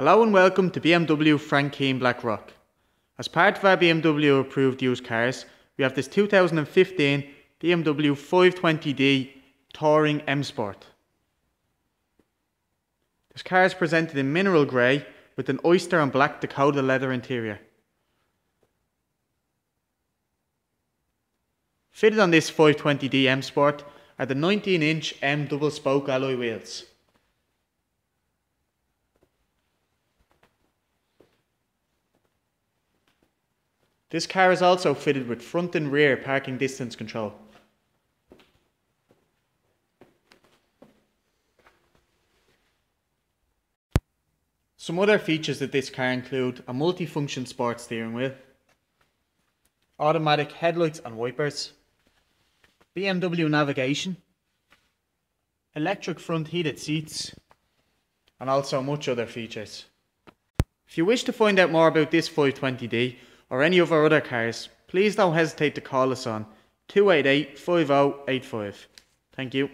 Hello and welcome to BMW Frank Keane Black Rock. As part of our BMW approved used cars, we have this 2015 BMW 520d Touring M Sport. This car is presented in mineral grey with an oyster and black Dakota leather interior. Fitted on this 520d M Sport are the 19 inch M double spoke alloy wheels. This car is also fitted with front and rear parking distance control. Some other features that this car include a multi-function sport steering wheel, automatic headlights and wipers, BMW navigation, electric front heated seats, and also much other features. If you wish to find out more about this 520D or any of our other cars, please don't hesitate to call us on 288 5085. Thank you.